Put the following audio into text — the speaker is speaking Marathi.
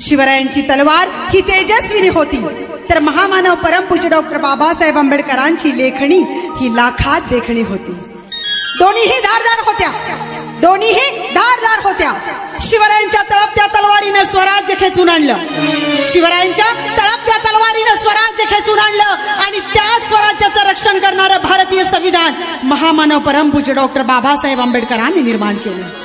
शिवरायांची तलवार ही तेजस्विनी होती. तर महामानव परमपूज्य डॉक्टर बाबासाहेब आंबेडकरांची लेखणी ही लाखात देखणी होती. दोन्हीही धारदार होत्या. दोन्हीही धारदार होत्या. शिवरायांच्या तळपत्या तलवारीनं स्वराज्य खेचून आणलं. शिवरायांच्या तळपत्या तलवारीनं स्वराज्य खेचून आणलं आणि त्याच स्वराज्याचं रक्षण करणारं भारतीय संविधान महामानव परमपूज्य डॉक्टर बाबासाहेब आंबेडकरांनी निर्माण केलं.